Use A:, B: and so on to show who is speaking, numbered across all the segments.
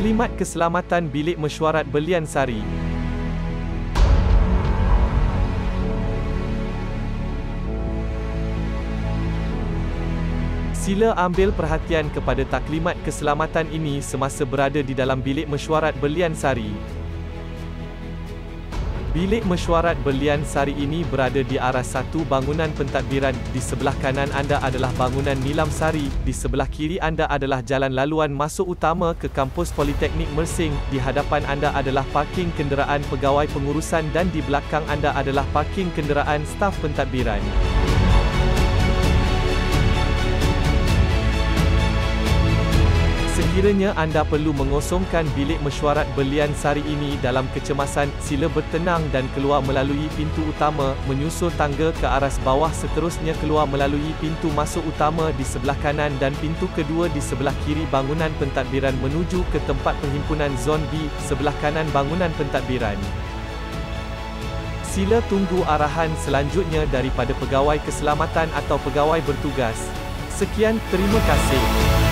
A: Taklimat Keselamatan Bilik Mesyuarat Belian Sari Sila ambil perhatian kepada taklimat keselamatan ini semasa berada di dalam bilik mesyuarat Belian Sari. Bilik mesyuarat Belian Sari ini berada di arah satu bangunan pentadbiran, di sebelah kanan anda adalah bangunan Nilam Sari, di sebelah kiri anda adalah jalan laluan masuk utama ke kampus Politeknik Mersing, di hadapan anda adalah parking kenderaan pegawai pengurusan dan di belakang anda adalah parking kenderaan staf pentadbiran. Sekiranya anda perlu mengosongkan bilik mesyuarat belian sari ini dalam kecemasan, sila bertenang dan keluar melalui pintu utama, menyusul tangga ke aras bawah seterusnya keluar melalui pintu masuk utama di sebelah kanan dan pintu kedua di sebelah kiri bangunan pentadbiran menuju ke tempat penghimpunan Zon B, sebelah kanan bangunan pentadbiran. Sila tunggu arahan selanjutnya daripada pegawai keselamatan atau pegawai bertugas. Sekian, terima kasih.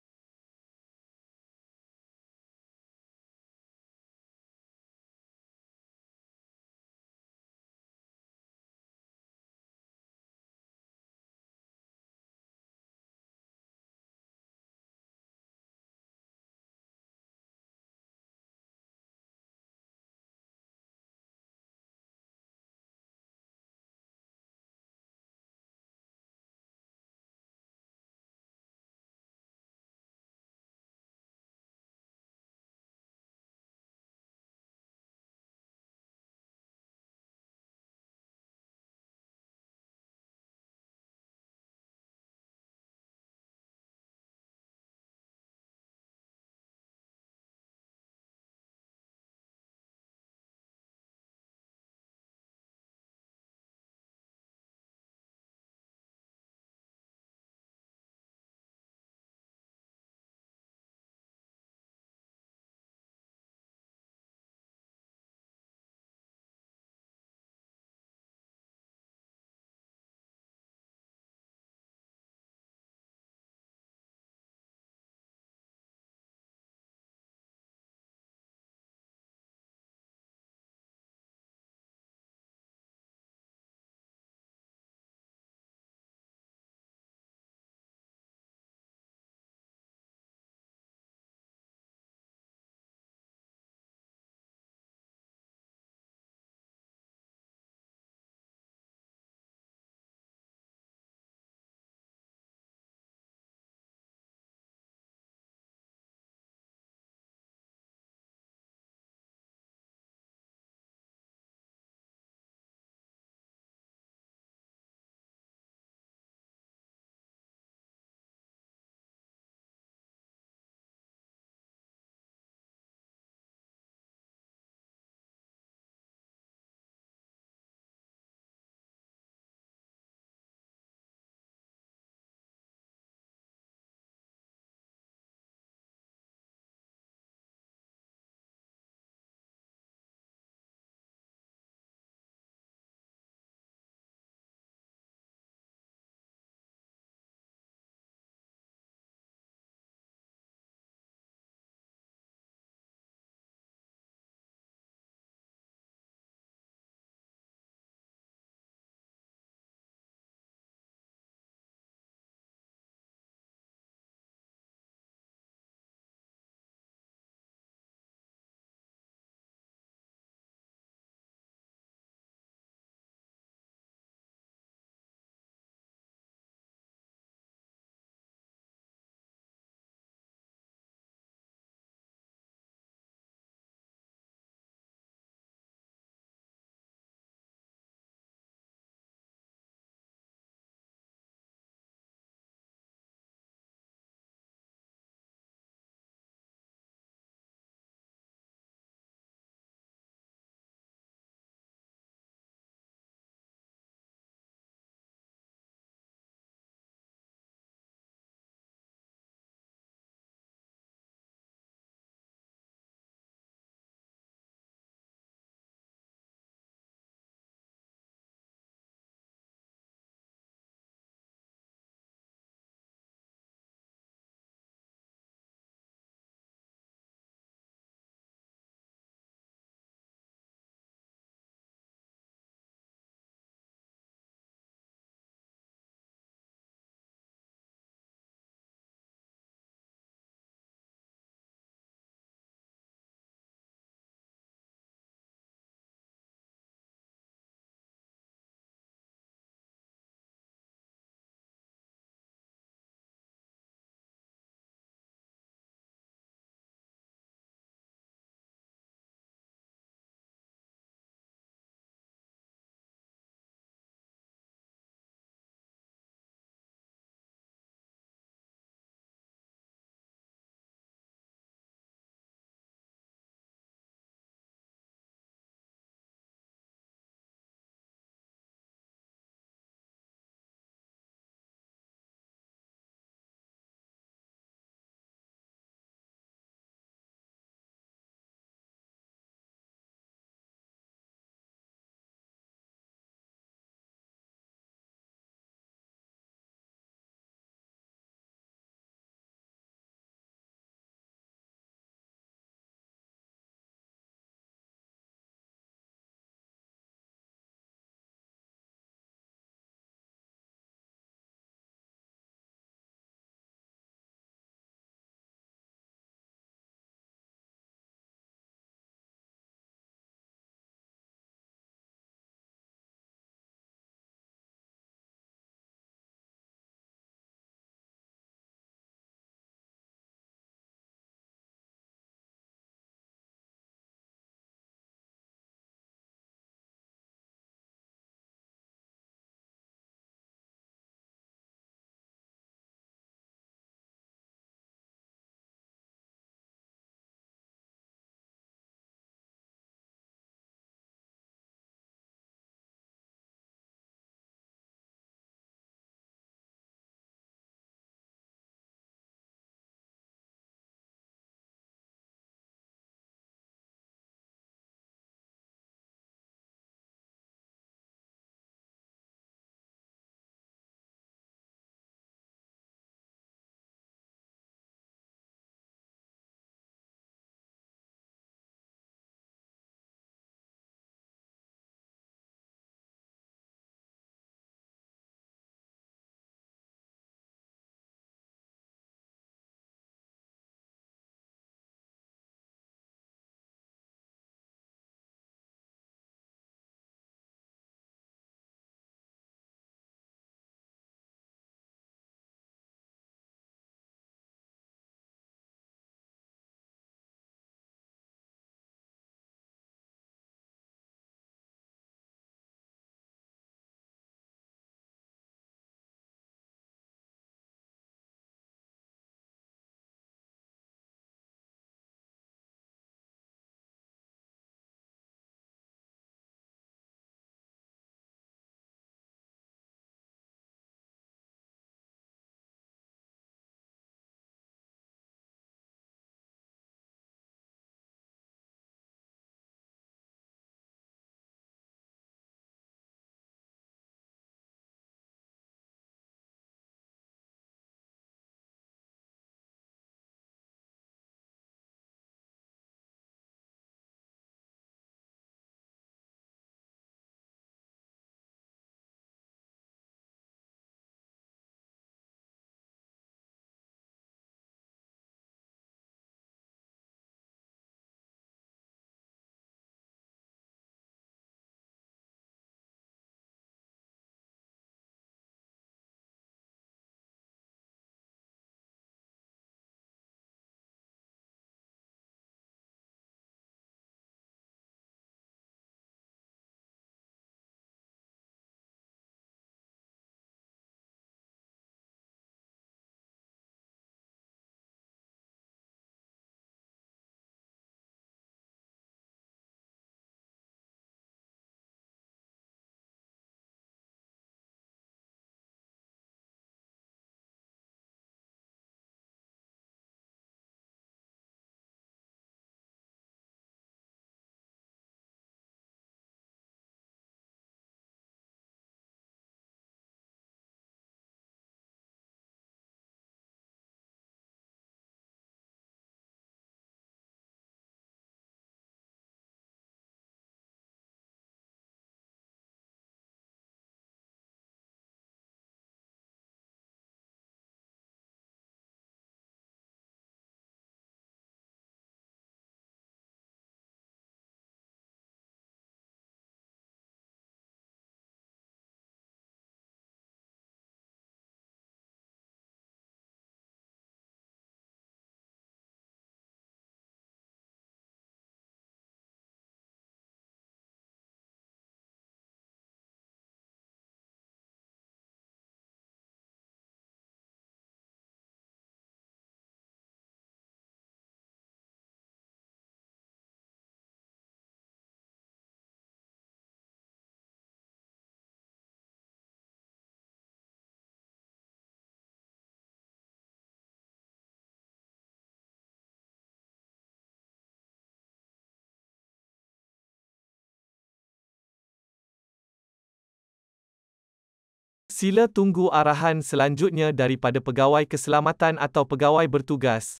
A: Sila tunggu arahan selanjutnya daripada pegawai keselamatan atau pegawai bertugas.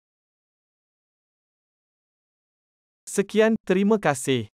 A: Sekian, terima kasih.